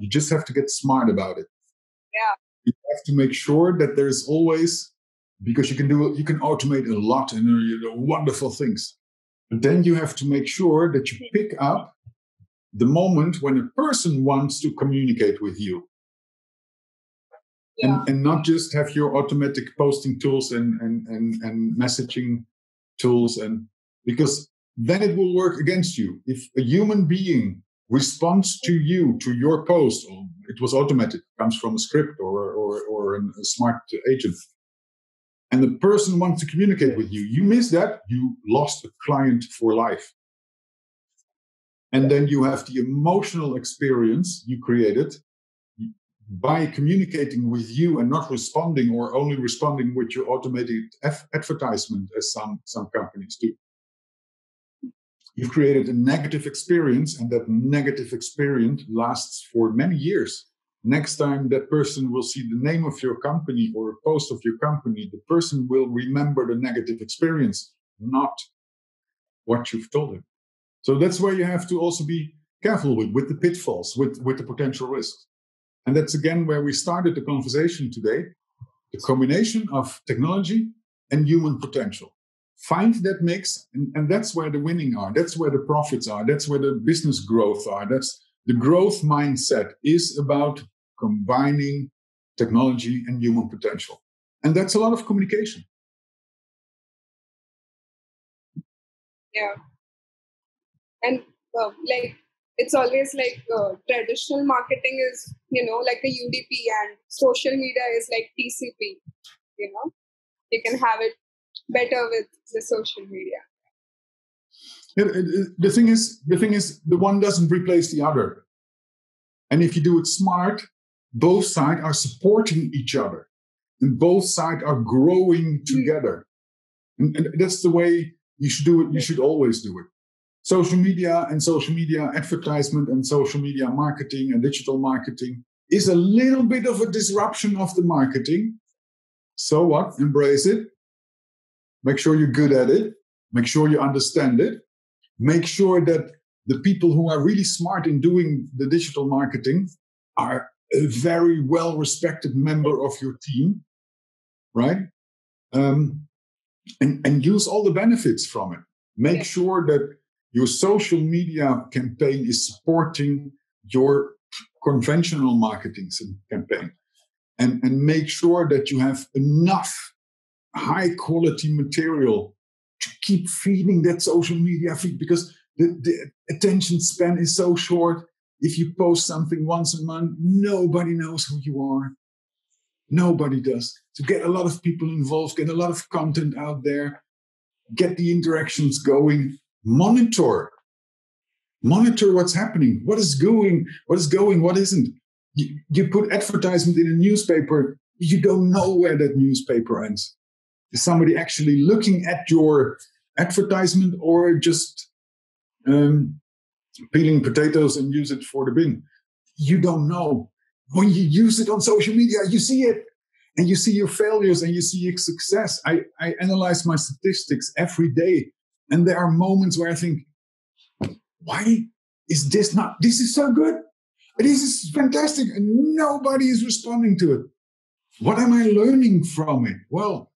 You just have to get smart about it. Yeah. You have to make sure that there's always because you can do you can automate a lot and uh, you know, wonderful things. But then you have to make sure that you pick up the moment when a person wants to communicate with you yeah. and, and not just have your automatic posting tools and, and, and, and messaging tools and because then it will work against you. If a human being responds to you to your post it was automated comes from a script or or, or a smart agent and the person wants to communicate with you you miss that you lost a client for life. And then you have the emotional experience you created by communicating with you and not responding or only responding with your automated advertisement as some some companies do. You've created a negative experience and that negative experience lasts for many years. Next time that person will see the name of your company or a post of your company the person will remember the negative experience not what you've told him so that's where you have to also be careful with with the pitfalls with with the potential risks and that's again where we started the conversation today the combination of technology and human potential. Find that mix, and, and, that's where the winning are. That's where the profits are. That's where the business growth are. That's the growth mindset is about combining technology and human potential. And that's a lot of communication. Yeah. And uh, like it's always like uh, traditional marketing is you know like a udp and social media is like tcp you know? You can have it better with the social media. The thing is the thing is the one doesn't replace the other. And if you do it smart both sides are supporting each other. And both sides are growing hmm. together. And, and that's the way you should do it. You should always do it social media and social media advertisement and social media marketing and digital marketing is a little bit of a disruption of the marketing. So what? Embrace it. Make sure you're good at it. Make sure you understand it. Make sure that the people who are really smart in doing the digital marketing are a very well respected member of your team, right? Um, and, and use all the benefits from it. Make sure that your social media campaign is supporting your conventional marketing campaign. And, and make sure that you have enough high quality material to keep feeding that social media feed because the, the attention span is so short. If you post something once a month nobody knows who you are. Nobody does. To get a lot of people involved get a lot of content out there. Get the interactions going monitor. Monitor what's happening. What is going what is going what isn't. You, you put advertisement in a newspaper you don't know where that newspaper ends. Is somebody actually looking at your advertisement or just um, peeling potatoes and use it for the bin? You don't know. When you use it on social media you see it. And you see your failures and you see your success. I, I analyze my statistics every day and there are moments where I think, why is this not? This is so good. This is fantastic. And nobody is responding to it. What am I learning from it? Well,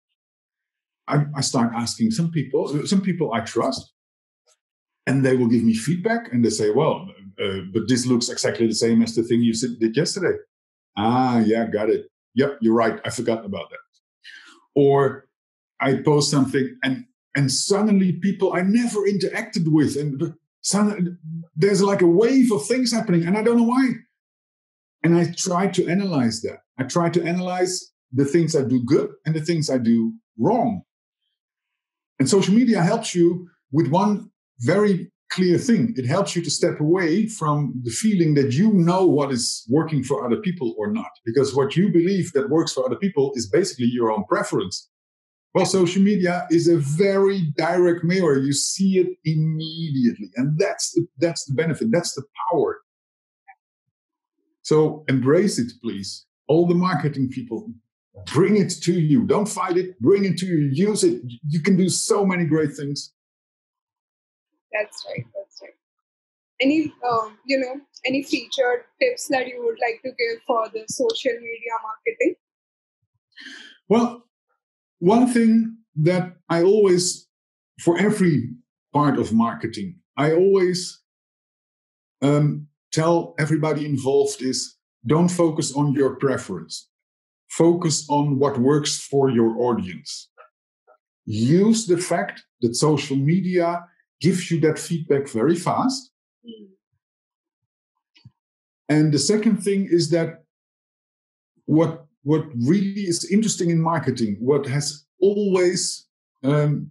I, I start asking some people, some people I trust, and they will give me feedback and they say, well, uh, but this looks exactly the same as the thing you did yesterday. Ah, yeah, got it. Yep, you're right. I forgot about that. Or I post something and and suddenly people I never interacted with and suddenly there's like a wave of things happening and I don't know why. And I try to analyze that. I try to analyze the things I do good and the things I do wrong. And social media helps you with one very clear thing. It helps you to step away from the feeling that you know what is working for other people or not. Because what you believe that works for other people is basically your own preference. Well, social media is a very direct mirror. You see it immediately. And that's the, that's the benefit. That's the power. So embrace it, please. All the marketing people, bring it to you. Don't fight it. Bring it to you. Use it. You can do so many great things. That's right. That's right. Any, um, you know, any featured tips that you would like to give for the social media marketing? Well, one thing that I always, for every part of marketing, I always um, tell everybody involved is don't focus on your preference. Focus on what works for your audience. Use the fact that social media gives you that feedback very fast. Mm. And the second thing is that what what really is interesting in marketing, what has always um,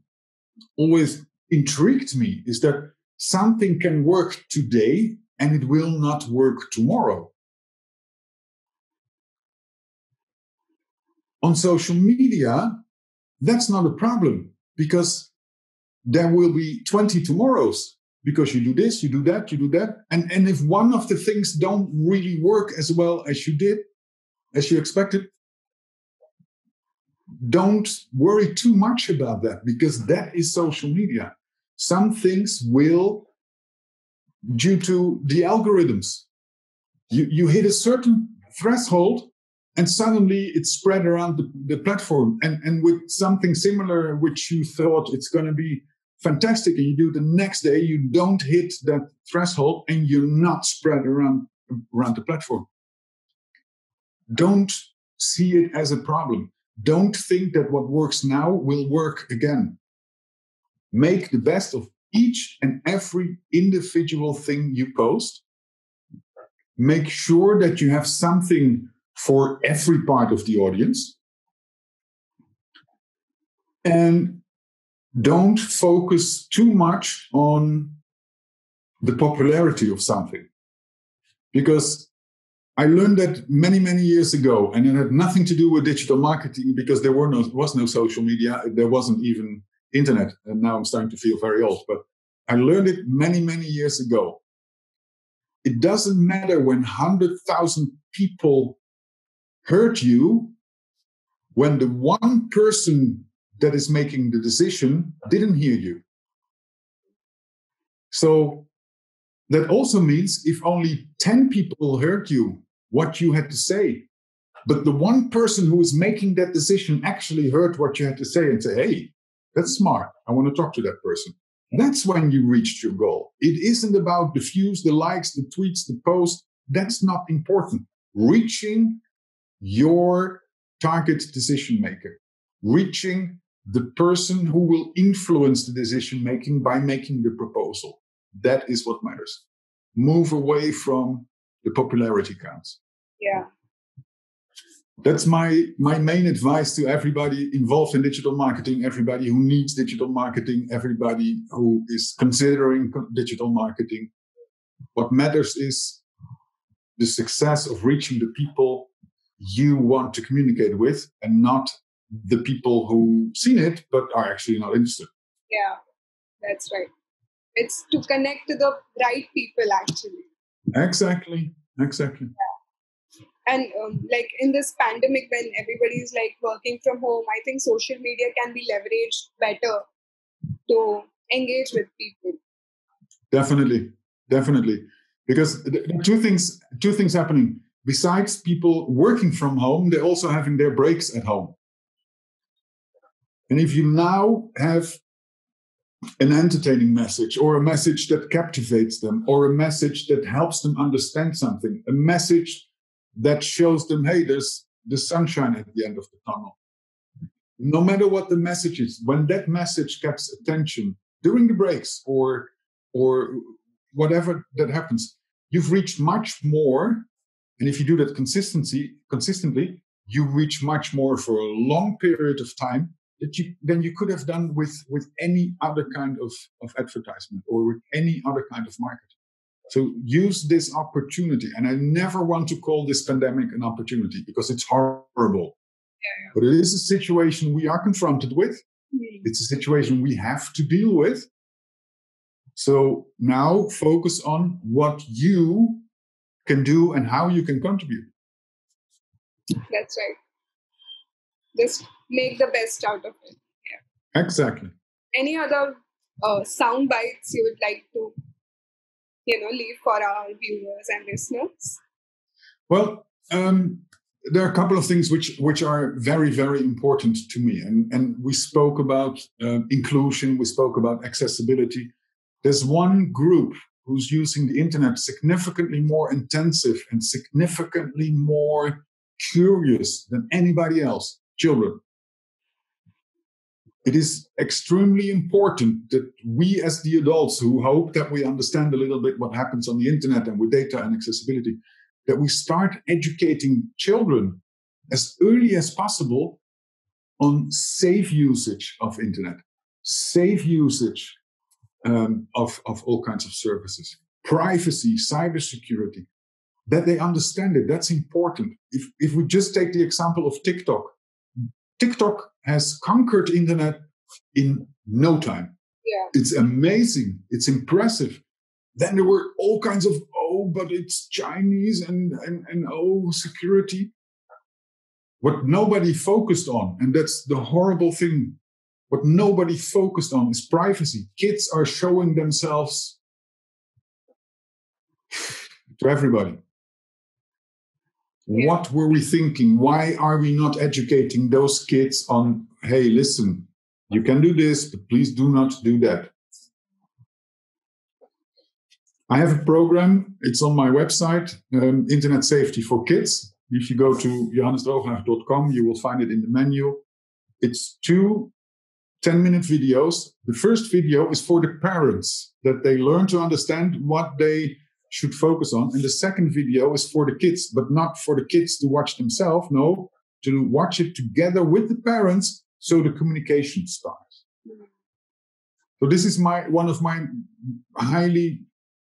always intrigued me, is that something can work today and it will not work tomorrow. On social media, that's not a problem because there will be 20 tomorrows because you do this, you do that, you do that. And, and if one of the things don't really work as well as you did, as you expected, don't worry too much about that because that is social media. Some things will, due to the algorithms, you, you hit a certain threshold and suddenly it's spread around the, the platform. And, and with something similar, which you thought it's going to be fantastic, and you do the next day, you don't hit that threshold and you're not spread around, around the platform. Don't see it as a problem. Don't think that what works now will work again. Make the best of each and every individual thing you post. Make sure that you have something for every part of the audience. And don't focus too much on the popularity of something. Because I learned that many, many years ago, and it had nothing to do with digital marketing because there were no, was no social media. There wasn't even internet. And now I'm starting to feel very old, but I learned it many, many years ago. It doesn't matter when 100,000 people heard you when the one person that is making the decision didn't hear you. So that also means if only 10 people heard you, what you had to say, but the one person who is making that decision actually heard what you had to say and say, hey, that's smart. I want to talk to that person. That's when you reached your goal. It isn't about the views, the likes, the tweets, the posts. That's not important. Reaching your target decision maker, reaching the person who will influence the decision making by making the proposal. That is what matters. Move away from the popularity counts. Yeah. That's my my main advice to everybody involved in digital marketing, everybody who needs digital marketing, everybody who is considering digital marketing. What matters is the success of reaching the people you want to communicate with and not the people who seen it but are actually not interested. Yeah, that's right. It's to connect to the right people actually. Exactly. Exactly. Yeah. And um, like in this pandemic, when everybody's like working from home, I think social media can be leveraged better to engage with people. Definitely, definitely, because two things two things happening. Besides people working from home, they're also having their breaks at home. And if you now have an entertaining message or a message that captivates them or a message that helps them understand something, a message that shows them, hey, there's the sunshine at the end of the tunnel. No matter what the message is, when that message gets attention during the breaks or or whatever that happens, you've reached much more. And if you do that consistency consistently, you reach much more for a long period of time that you than you could have done with with any other kind of, of advertisement or with any other kind of marketing. So use this opportunity. And I never want to call this pandemic an opportunity because it's horrible. Yeah. But it is a situation we are confronted with. Mm. It's a situation we have to deal with. So now focus on what you can do and how you can contribute. That's right. Just make the best out of it. Yeah. Exactly. Any other uh, sound bites you would like to, you know, leave for our viewers and listeners? Well, um, there are a couple of things which which are very very important to me, and and we spoke about uh, inclusion, we spoke about accessibility. There's one group who's using the internet significantly more intensive and significantly more curious than anybody else children. It is extremely important that we, as the adults who hope that we understand a little bit what happens on the internet and with data and accessibility, that we start educating children as early as possible on safe usage of internet, safe usage um, of, of all kinds of services, privacy, cybersecurity, that they understand it. That's important. If, if we just take the example of TikTok, TikTok has conquered internet in no time. Yeah. It's amazing. It's impressive. Then there were all kinds of, oh, but it's Chinese and, and, and oh, security. What nobody focused on, and that's the horrible thing, what nobody focused on is privacy. Kids are showing themselves to everybody. What were we thinking? Why are we not educating those kids on, hey, listen, you can do this, but please do not do that? I have a program, it's on my website, um, Internet Safety for Kids. If you go to johannesdrooghaag.com, you will find it in the menu. It's two 10 minute videos. The first video is for the parents that they learn to understand what they should focus on. And the second video is for the kids, but not for the kids to watch themselves. No, to watch it together with the parents so the communication starts. So this is my one of my highly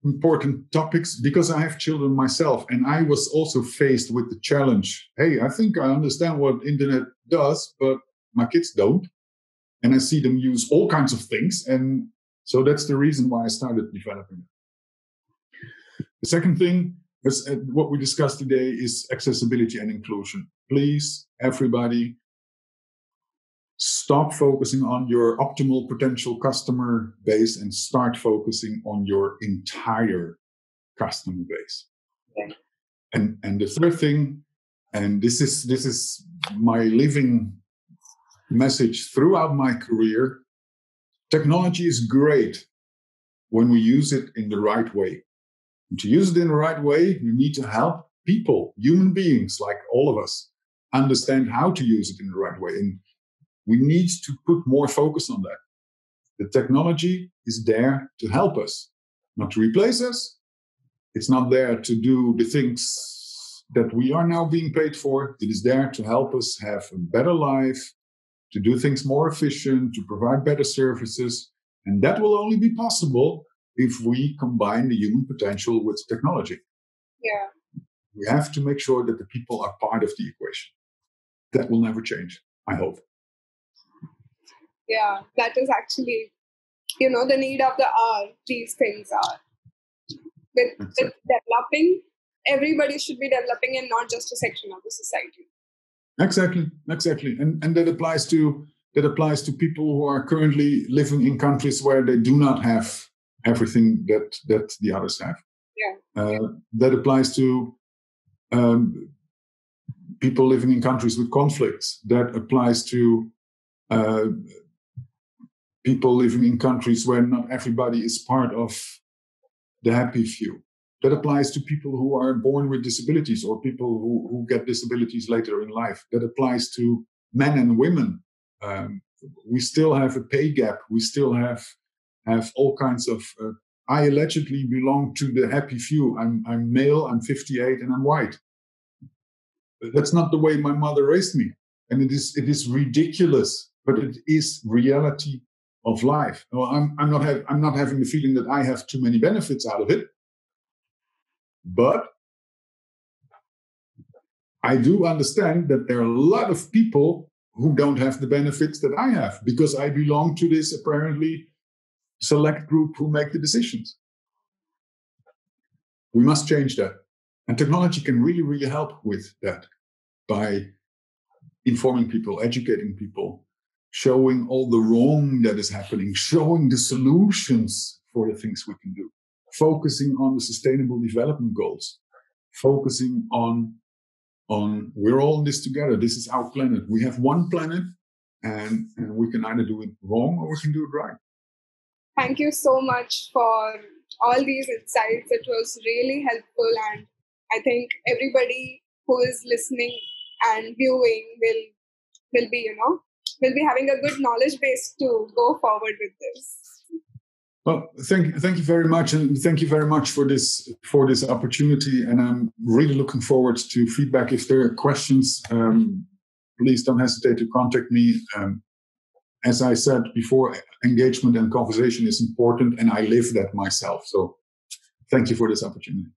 important topics because I have children myself and I was also faced with the challenge. Hey, I think I understand what internet does, but my kids don't. And I see them use all kinds of things. And so that's the reason why I started developing it. The second thing is uh, what we discussed today is accessibility and inclusion. Please, everybody, stop focusing on your optimal potential customer base and start focusing on your entire customer base. And and the third thing, and this is this is my living message throughout my career. Technology is great when we use it in the right way. And to use it in the right way, you need to help people, human beings like all of us, understand how to use it in the right way. And we need to put more focus on that. The technology is there to help us, not to replace us. It's not there to do the things that we are now being paid for. It is there to help us have a better life, to do things more efficient, to provide better services. And that will only be possible if we combine the human potential with technology. Yeah. We have to make sure that the people are part of the equation. That will never change, I hope. Yeah, that is actually, you know, the need of the hour, these things are. With, with developing, everybody should be developing and not just a section of the society. Exactly, exactly. And and that applies to that applies to people who are currently living in countries where they do not have everything that that the others have. Yeah. Uh, that applies to um, people living in countries with conflicts. That applies to uh, people living in countries where not everybody is part of the happy few. That applies to people who are born with disabilities or people who, who get disabilities later in life. That applies to men and women. Um, we still have a pay gap. We still have have all kinds of. Uh, I allegedly belong to the happy few. I'm I'm male. I'm 58 and I'm white. That's not the way my mother raised me, and it is it is ridiculous, but it is reality of life. Well, I'm I'm not have, I'm not having the feeling that I have too many benefits out of it, but I do understand that there are a lot of people who don't have the benefits that I have because I belong to this apparently select group who make the decisions. We must change that. And technology can really, really help with that by informing people, educating people, showing all the wrong that is happening, showing the solutions for the things we can do, focusing on the sustainable development goals, focusing on on we're all in this together. This is our planet. We have one planet and, and we can either do it wrong or we can do it right. Thank you so much for all these insights. It was really helpful and I think everybody who is listening and viewing will will be, you know, will be having a good knowledge base to go forward with this. Well, thank thank you very much, and thank you very much for this for this opportunity. And I'm really looking forward to feedback. If there are questions, um, please don't hesitate to contact me. Um, as I said before, engagement and conversation is important, and I live that myself. So, thank you for this opportunity.